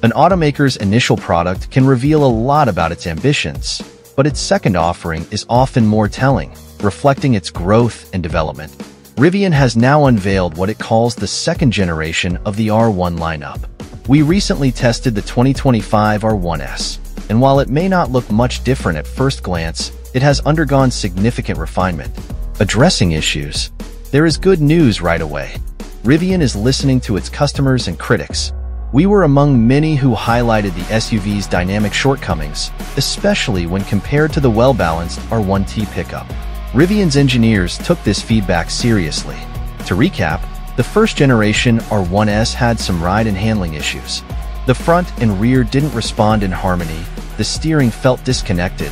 An automaker's initial product can reveal a lot about its ambitions, but its second offering is often more telling, reflecting its growth and development. Rivian has now unveiled what it calls the second generation of the R1 lineup. We recently tested the 2025 R1S, and while it may not look much different at first glance, it has undergone significant refinement. Addressing issues, there is good news right away. Rivian is listening to its customers and critics. We were among many who highlighted the SUV's dynamic shortcomings, especially when compared to the well-balanced R1T pickup. Rivian's engineers took this feedback seriously. To recap, the first generation R1S had some ride and handling issues. The front and rear didn't respond in harmony, the steering felt disconnected,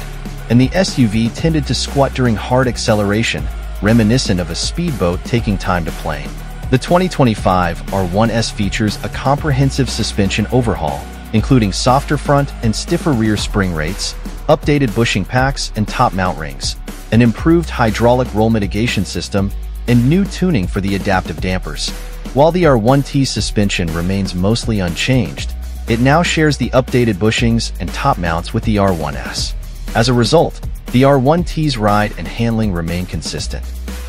and the SUV tended to squat during hard acceleration, reminiscent of a speedboat taking time to plane. The 2025 R1S features a comprehensive suspension overhaul, including softer front and stiffer rear spring rates, updated bushing packs and top mount rings, an improved hydraulic roll mitigation system, and new tuning for the adaptive dampers. While the R1T suspension remains mostly unchanged, it now shares the updated bushings and top mounts with the R1S. As a result, the R1T's ride and handling remain consistent.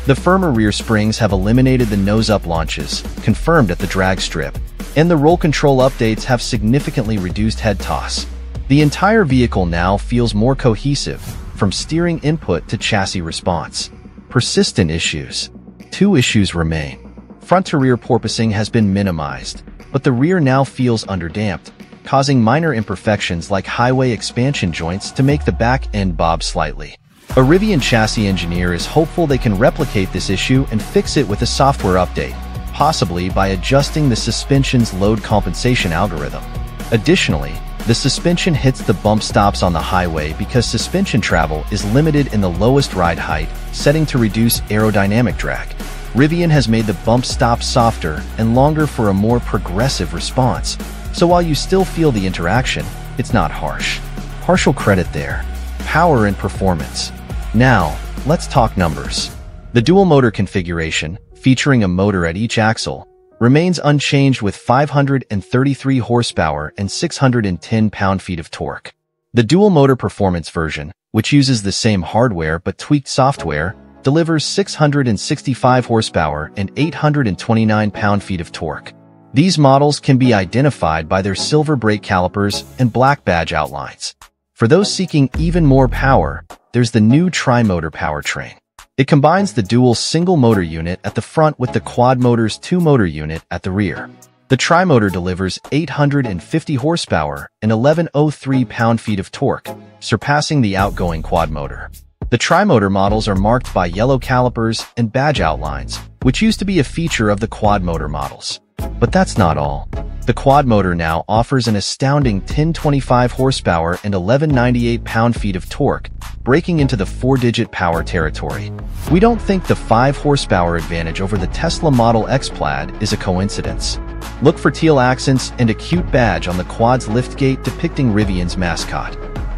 The firmer rear springs have eliminated the nose-up launches, confirmed at the drag strip, and the roll control updates have significantly reduced head toss. The entire vehicle now feels more cohesive, from steering input to chassis response. Persistent issues. Two issues remain. Front-to-rear porpoising has been minimized, but the rear now feels underdamped, causing minor imperfections like highway expansion joints to make the back end bob slightly. A Rivian chassis engineer is hopeful they can replicate this issue and fix it with a software update, possibly by adjusting the suspension's load compensation algorithm. Additionally, the suspension hits the bump stops on the highway because suspension travel is limited in the lowest ride height, setting to reduce aerodynamic drag. Rivian has made the bump stop softer and longer for a more progressive response, so while you still feel the interaction, it's not harsh. Partial credit there. Power and performance. Now, let's talk numbers. The dual motor configuration, featuring a motor at each axle, remains unchanged with 533 horsepower and 610 pound-feet of torque. The dual motor performance version, which uses the same hardware but tweaked software, delivers 665 horsepower and 829 pound-feet of torque. These models can be identified by their silver brake calipers and black badge outlines. For those seeking even more power, there's the new tri-motor powertrain. It combines the dual single-motor unit at the front with the quad-motor's two-motor unit at the rear. The tri-motor delivers 850 horsepower and 1103 pound-feet of torque, surpassing the outgoing quad-motor. The tri-motor models are marked by yellow calipers and badge outlines, which used to be a feature of the quad-motor models. But that's not all. The quad motor now offers an astounding 1025 horsepower and 1198 pound-feet of torque, breaking into the four-digit power territory. We don't think the 5 horsepower advantage over the Tesla Model X Plaid is a coincidence. Look for teal accents and a cute badge on the quad's liftgate depicting Rivian's mascot,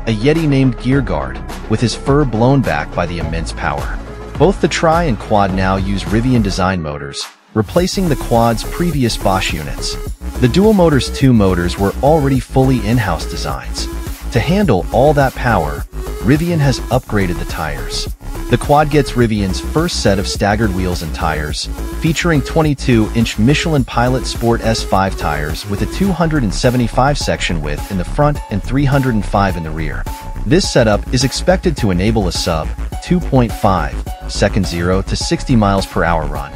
a Yeti named Gear Guard, with his fur blown back by the immense power. Both the Tri and Quad now use Rivian design motors, replacing the quad's previous Bosch units. The Dual Motors 2 motors were already fully in-house designs. To handle all that power, Rivian has upgraded the tires. The quad gets Rivian's first set of staggered wheels and tires, featuring 22-inch Michelin Pilot Sport S5 tires with a 275 section width in the front and 305 in the rear. This setup is expected to enable a sub 2.5 second 0 to 60 miles per hour run.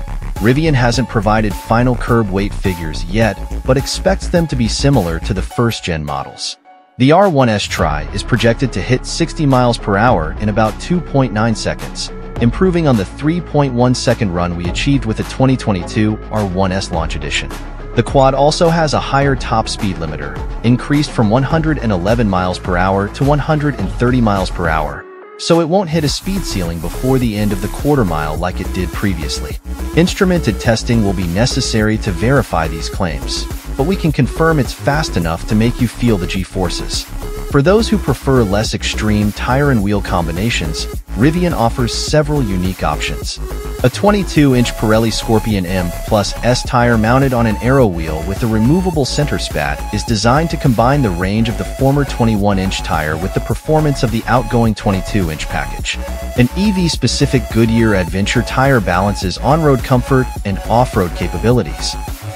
Rivian hasn't provided final curb weight figures yet, but expects them to be similar to the first-gen models. The R1S Tri is projected to hit 60 miles per hour in about 2.9 seconds, improving on the 3.1 second run we achieved with the 2022 R1S Launch Edition. The quad also has a higher top speed limiter, increased from 111 miles per hour to 130 miles per hour, so it won't hit a speed ceiling before the end of the quarter mile like it did previously. Instrumented testing will be necessary to verify these claims, but we can confirm it's fast enough to make you feel the G-forces. For those who prefer less extreme tire and wheel combinations, Rivian offers several unique options. A 22-inch Pirelli Scorpion M plus S tire mounted on an aero wheel with a removable center spat is designed to combine the range of the former 21-inch tire with the performance of the outgoing 22-inch package. An EV-specific Goodyear Adventure tire balances on-road comfort and off-road capabilities.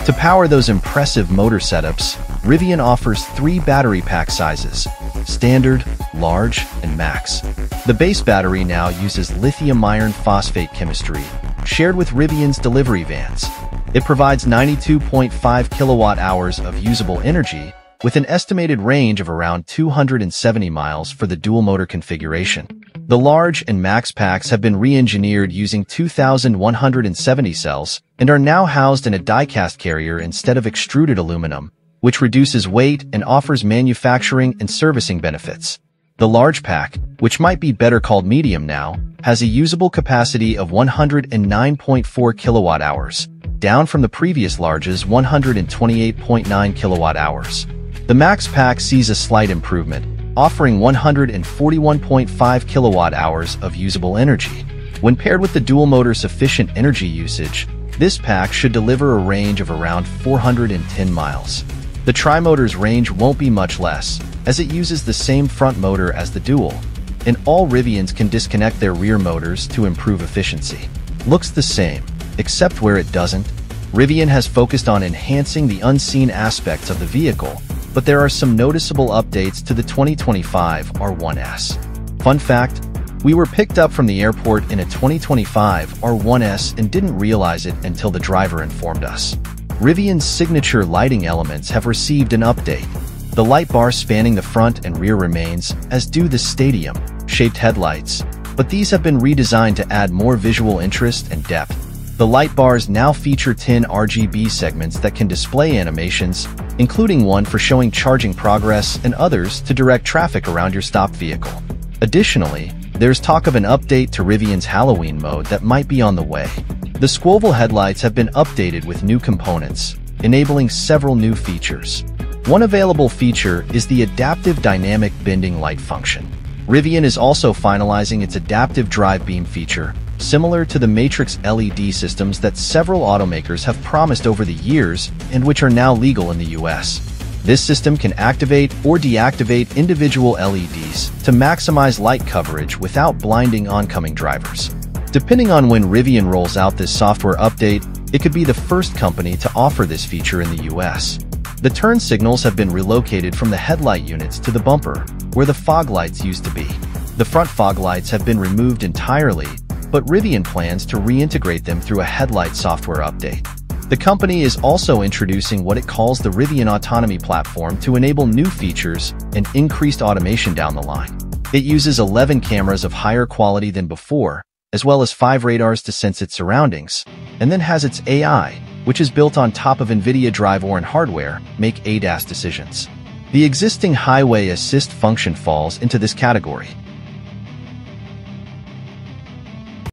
To power those impressive motor setups, Rivian offers three battery pack sizes, Standard, Large, and Max. The base battery now uses lithium iron phosphate chemistry, shared with Rivian's delivery vans. It provides 92.5 kilowatt hours of usable energy with an estimated range of around 270 miles for the dual-motor configuration. The large and max packs have been re-engineered using 2,170 cells and are now housed in a die-cast carrier instead of extruded aluminum, which reduces weight and offers manufacturing and servicing benefits. The large pack, which might be better called medium now, has a usable capacity of 109.4 kilowatt hours, down from the previous large's 128.9 kilowatt hours. The Max Pack sees a slight improvement, offering 141.5 kilowatt hours of usable energy. When paired with the dual-motor sufficient energy usage, this pack should deliver a range of around 410 miles. The Tri-Motor's range won't be much less, as it uses the same front motor as the Dual, and all Rivians can disconnect their rear motors to improve efficiency. Looks the same, except where it doesn't. Rivian has focused on enhancing the unseen aspects of the vehicle, but there are some noticeable updates to the 2025 R1S. Fun fact, we were picked up from the airport in a 2025 R1S and didn't realize it until the driver informed us. Rivian's signature lighting elements have received an update. The light bar spanning the front and rear remains, as do the stadium-shaped headlights, but these have been redesigned to add more visual interest and depth. The light bars now feature 10 RGB segments that can display animations, including one for showing charging progress and others to direct traffic around your stopped vehicle. Additionally, there's talk of an update to Rivian's Halloween mode that might be on the way. The Squoval headlights have been updated with new components, enabling several new features. One available feature is the Adaptive Dynamic Bending Light function. Rivian is also finalizing its Adaptive Drive Beam feature, similar to the Matrix LED systems that several automakers have promised over the years and which are now legal in the US. This system can activate or deactivate individual LEDs to maximize light coverage without blinding oncoming drivers. Depending on when Rivian rolls out this software update, it could be the first company to offer this feature in the US. The turn signals have been relocated from the headlight units to the bumper, where the fog lights used to be. The front fog lights have been removed entirely but Rivian plans to reintegrate them through a headlight software update. The company is also introducing what it calls the Rivian Autonomy Platform to enable new features and increased automation down the line. It uses 11 cameras of higher quality than before, as well as 5 radars to sense its surroundings, and then has its AI, which is built on top of NVIDIA Drive Orin hardware, make ADAS decisions. The existing highway assist function falls into this category,